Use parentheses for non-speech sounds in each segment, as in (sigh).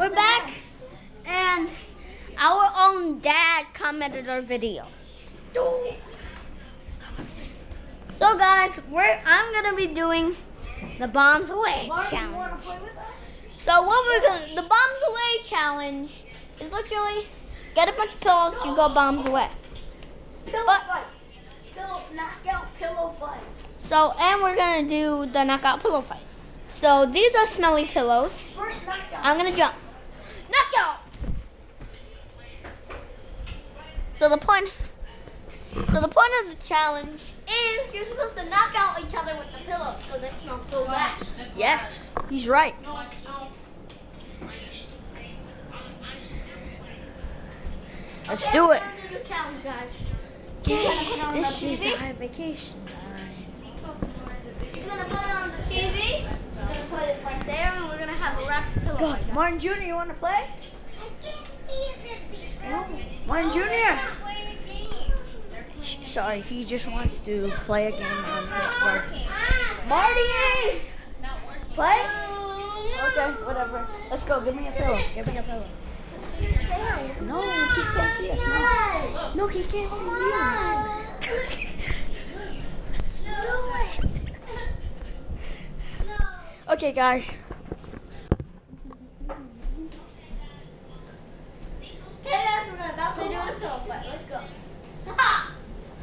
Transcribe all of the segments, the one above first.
we're back, and our own dad commented our video. So, guys, we're I'm gonna be doing the bombs away Marty, you wanna challenge. play with us? So, what we're gonna the bombs away challenge is literally get a bunch of pillows, you go bombs away. Pillow But- fight. Pillow knockout pillow fight. So, and we're gonna do the knockout pillow fight. So, these are smelly pillows. First knockout. I'm gonna jump. Knockout. So the point, so the point of the challenge is you're supposed to knock out each other with the pillows because they smell so bad. yes, he's right. Let's Okay, do it. the challenge, guys. This is TV? our vacation time. You're gonna put it on the TV. Put it right there, and we're gonna have a pillow. Go, guys. Martin Jr. You want to play? Oh, Martin Jr. Sorry, he just wants to play a game on his birthday. Marty! Play? Okay, whatever. Let's go. Give me a pillow. Give me a pillow. No, he can't see us. No, no he can't see you. (laughs) Okay, guys. Okay, guys, we're about to do the pillow fight. Let's go. Ha!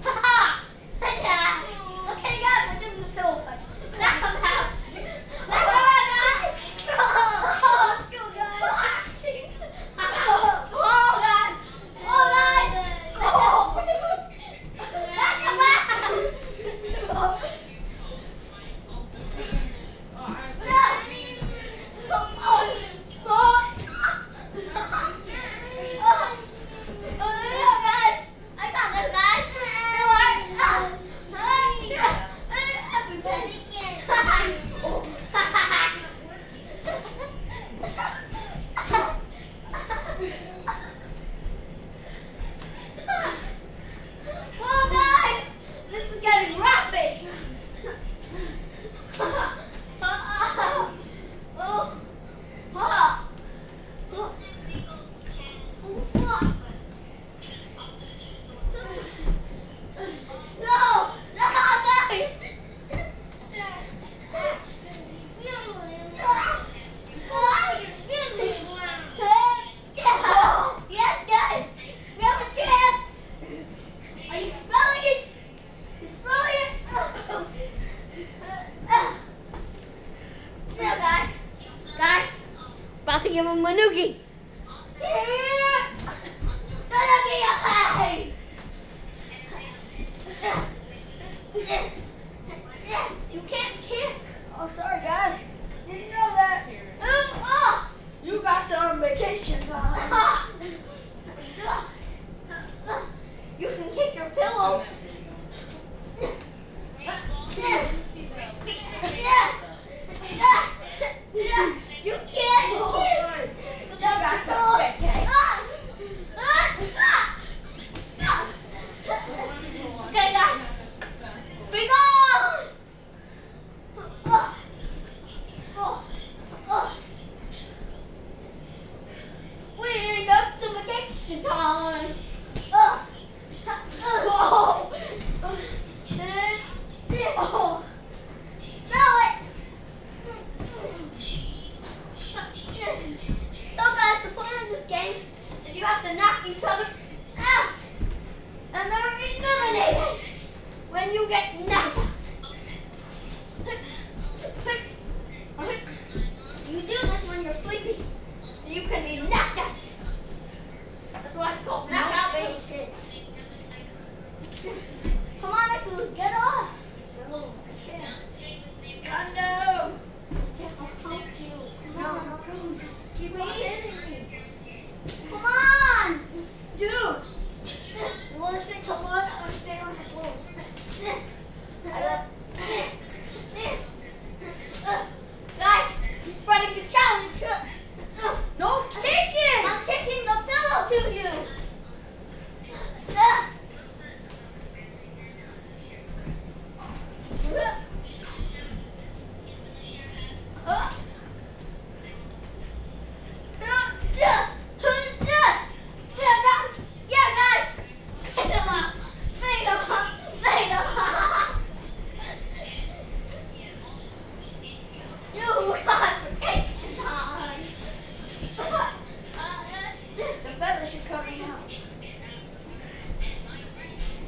Ha! Ha! Okay, guys, we're doing the pillow fight. Knock 'em out. Knock 'em out, guys. Let's go, guys. Oh, guys. Oh, guys. Knock 'em out. Well, guys, this is getting rapid. Oh. Ah. Oh. Oh. No! No, guys! Yes, guys! We have a chance! Are you smelling it? You smelling it? Yeah, guys. Guys, about to give him a noogie. The noogie, okay! You can't kick. Oh, sorry, guys. Didn't know that. Ooh, oh. You got some vacation time. (laughs) You can kick your pillows. Yeah. Yeah. Yeah. Yeah. You can't kick. You got some vacation. Ah. Ah. Ah. Okay, guys. Be gone. Oh. Oh. Oh. We ain't got some vacation time. Oh. Oh. Oh. Smell it. So guys, the point of this game is you have to knock each other out. And they're eliminated when you get knocked out. You do this when you're sleepy, so you can be knocked out. That's why it's called knockout hits. Come on, Nicholas, get off. No, I can't. No. I'll help you. Come No, on. no, no, just keep on hitting me. Come on. Do Oh God, the cake is on. The feathers are coming out.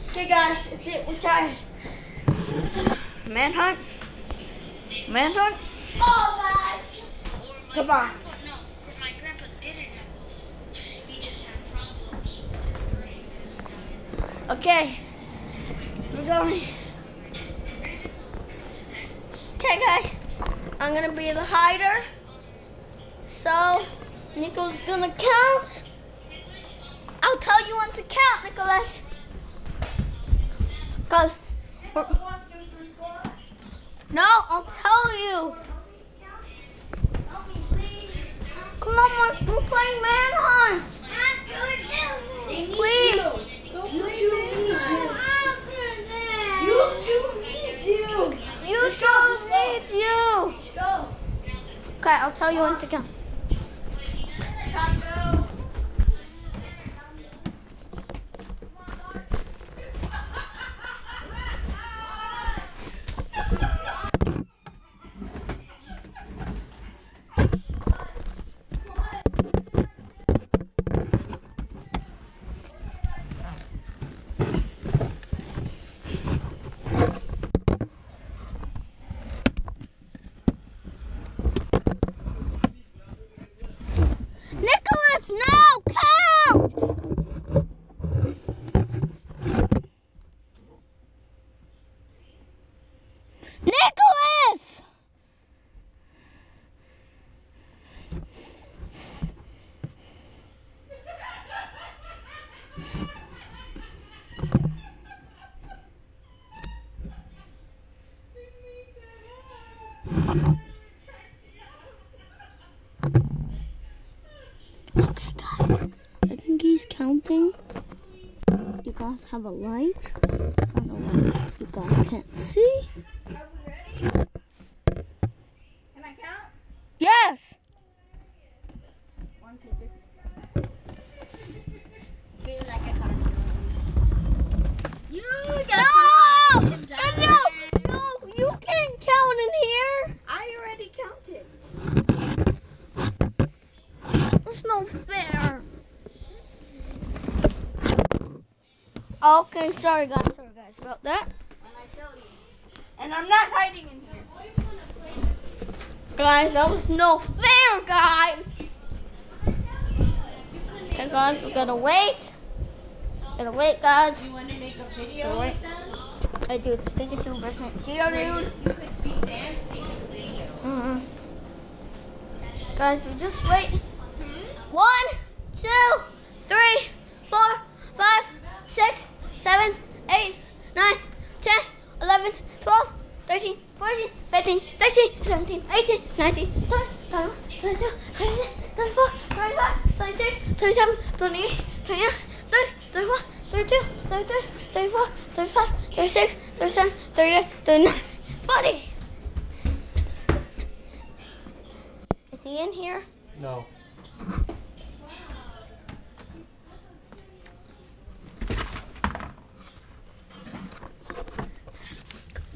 Okay, guys, it's it. We're tired. Manhunt. Manhunt. oh. Come on. Okay. We're going. Okay, guys. I'm gonna be the hider. So, Nicholas gonna count. I'll tell you when to count, Nicholas. Cause, no, I'll tell you. Come on, we're, we're playing manhunt. Please. You two need you. You two need you. You Let's go, chose let's needs you. Okay, I'll tell you when to count. Nicholas, now count. Nicholas. Okay, guys. I think he's counting. You guys have a light. I don't know you guys can't see. Can I count? Yes. One, two, three. Feel like I count. You No! No! No! You can't count in here. I already counted. That's no fair. Okay, sorry guys, sorry guys about that. When I tell you. And I'm not hiding in here. Guys, that was no fair, guys. Okay, guys, we gotta wait. Gotta wait, guys. You want to make a video them? I do it. Pikachu versus Geodude. You could be dancing in the video. Mm-hmm. Guys, we just wait. One, two, three, four, five, six, seven, eight, nine, ten, eleven, twelve, thirteen, fourteen, fifteen, sixteen, seventeen, eighteen, nineteen, twenty, twenty-one, twenty-two, twenty-three, twenty-four, twenty-five, twenty-six, twenty-seven, twenty-eight, twenty-nine, thirty, thirty-one, thirty-two, thirty-three, thirty-four, thirty-five, thirty-six, thirty-seven, thirty-eight, thirty-nine, forty. Is he in here? No.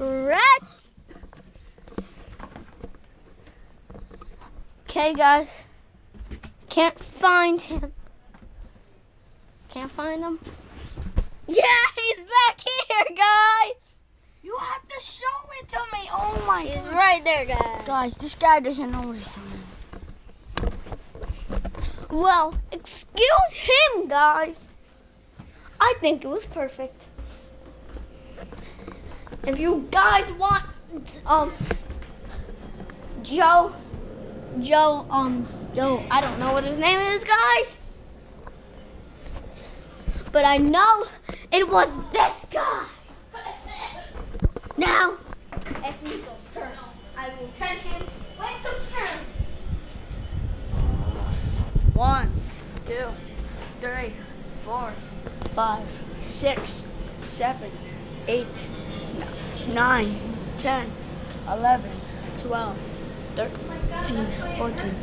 Correct. Okay, guys. Can't find him. Can't find him. Yeah, he's back here, guys. You have to show it to me. Oh my He's god. right there, guys. Guys, this guy doesn't know what he's doing. Well, excuse him, guys. I think it was perfect. If you guys want, um, Joe, Joe, um, Joe, I don't know what his name is, guys. But I know it was this guy. Now, it's Nico's turn. I will tell him turn. One, two, three, four, five, six, seven, eight, n- nine, ten, eleven, twelve, thirteen, fourteen,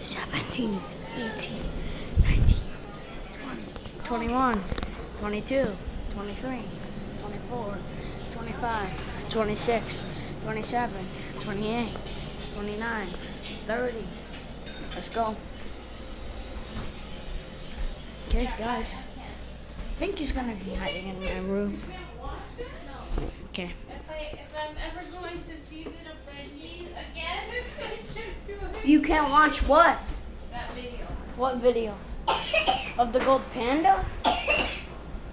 seventeen, eighteen, nineteen, twenty, twenty-one, twenty-two, twenty-three, twenty-four, twenty-five, twenty-six, 27, 28, 29, 30. Let's go. Okay, guys. I think he's gonna be hiding in my room. Okay. If, I, if I'm ever going to season veggies again, (laughs) I can't do it. You can't watch what? That video. What video? Of the gold panda?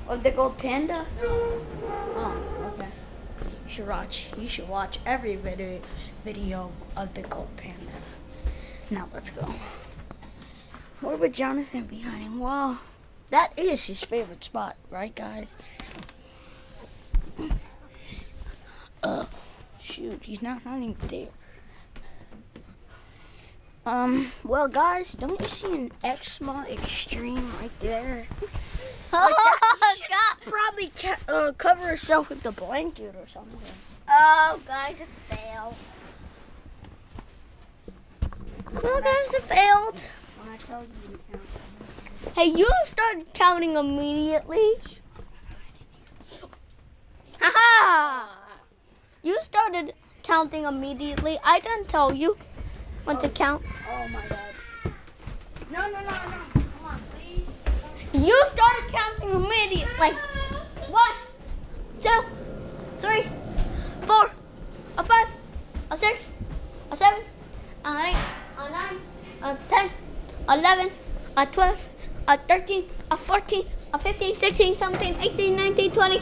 Of the gold panda? Oh, okay. You should watch. You should watch every video video of the gold panda. Now let's go. Where would Jonathan be hiding? Well, that is his favorite spot, right, guys? Uh, shoot, he's not hiding there. Um, well, guys, don't you see an Xma Extreme right there? Like that, (laughs) you should God. probably uh, cover yourself with a blanket or something. Oh, guys, it failed. Oh, guys, it failed. When I tell you to count. Hey, you started counting immediately. Haha! You started counting immediately. I didn't tell you when to oh. count. Oh my god. No, no, no, no. Come on, please. You started counting immediately. One, two, three, four, a five, a six, a seven, a eight, a nine, a ten, eleven, a twelve, a thirteen, a fourteen, a fifteen, sixteen, seventeen, eighteen, nineteen, twenty,